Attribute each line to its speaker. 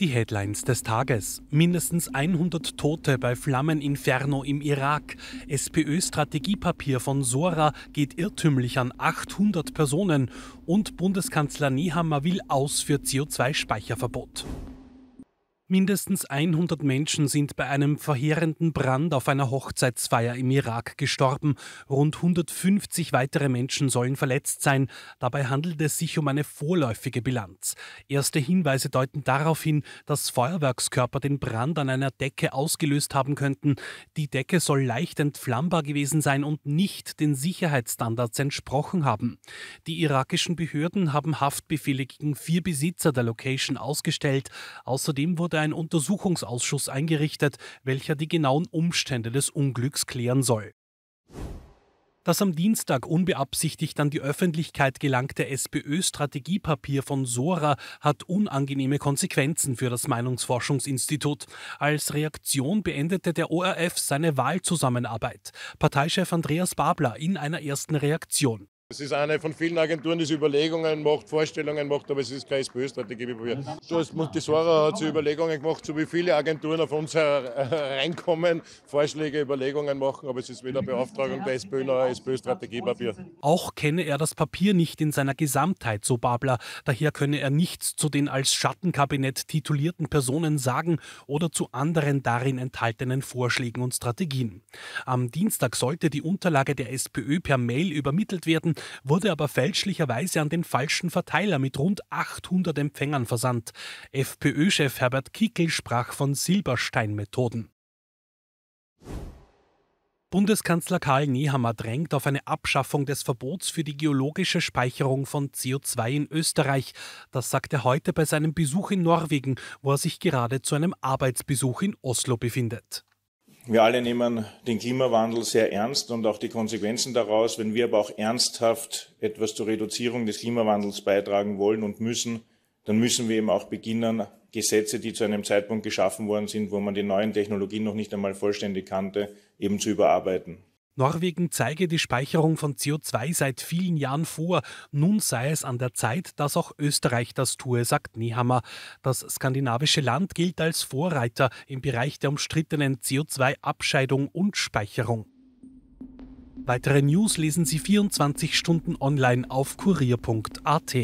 Speaker 1: Die Headlines des Tages. Mindestens 100 Tote bei Flammeninferno im Irak. SPÖ-Strategiepapier von Sora geht irrtümlich an 800 Personen. Und Bundeskanzler Nehammer will aus für CO2-Speicherverbot. Mindestens 100 Menschen sind bei einem verheerenden Brand auf einer Hochzeitsfeier im Irak gestorben. Rund 150 weitere Menschen sollen verletzt sein. Dabei handelt es sich um eine vorläufige Bilanz. Erste Hinweise deuten darauf hin, dass Feuerwerkskörper den Brand an einer Decke ausgelöst haben könnten. Die Decke soll leicht entflammbar gewesen sein und nicht den Sicherheitsstandards entsprochen haben. Die irakischen Behörden haben Haftbefehle gegen vier Besitzer der Location ausgestellt. Außerdem wurde ein Untersuchungsausschuss eingerichtet, welcher die genauen Umstände des Unglücks klären soll. Das am Dienstag unbeabsichtigt an die Öffentlichkeit gelangte SPÖ-Strategiepapier von Sora hat unangenehme Konsequenzen für das Meinungsforschungsinstitut. Als Reaktion beendete der ORF seine Wahlzusammenarbeit. Parteichef Andreas Babler in einer ersten Reaktion.
Speaker 2: Es ist eine von vielen Agenturen, die Überlegungen macht, Vorstellungen macht, aber es ist keine SPÖ-Strategie. Das Montessora hat sich Überlegungen gemacht, so wie viele Agenturen auf uns reinkommen, Vorschläge, Überlegungen machen, aber es ist weder Beauftragung der SPÖ noch ein SPÖ-Strategiepapier.
Speaker 1: Auch kenne er das Papier nicht in seiner Gesamtheit, so Babler. Daher könne er nichts zu den als Schattenkabinett titulierten Personen sagen oder zu anderen darin enthaltenen Vorschlägen und Strategien. Am Dienstag sollte die Unterlage der SPÖ per Mail übermittelt werden, wurde aber fälschlicherweise an den falschen Verteiler mit rund 800 Empfängern versandt. FPÖ-Chef Herbert Kickel sprach von Silberstein-Methoden. Bundeskanzler Karl Nehammer drängt auf eine Abschaffung des Verbots für die geologische Speicherung von CO2 in Österreich. Das sagt er heute bei seinem Besuch in Norwegen, wo er sich gerade zu einem Arbeitsbesuch in Oslo befindet.
Speaker 3: Wir alle nehmen den Klimawandel sehr ernst und auch die Konsequenzen daraus. Wenn wir aber auch ernsthaft etwas zur Reduzierung des Klimawandels beitragen wollen und müssen, dann müssen wir eben auch beginnen, Gesetze, die zu einem Zeitpunkt geschaffen worden sind, wo man die neuen Technologien noch nicht einmal vollständig kannte, eben zu überarbeiten.
Speaker 1: Norwegen zeige die Speicherung von CO2 seit vielen Jahren vor. Nun sei es an der Zeit, dass auch Österreich das tue, sagt Nehammer. Das skandinavische Land gilt als Vorreiter im Bereich der umstrittenen CO2-Abscheidung und Speicherung. Weitere News lesen Sie 24 Stunden online auf kurier.at.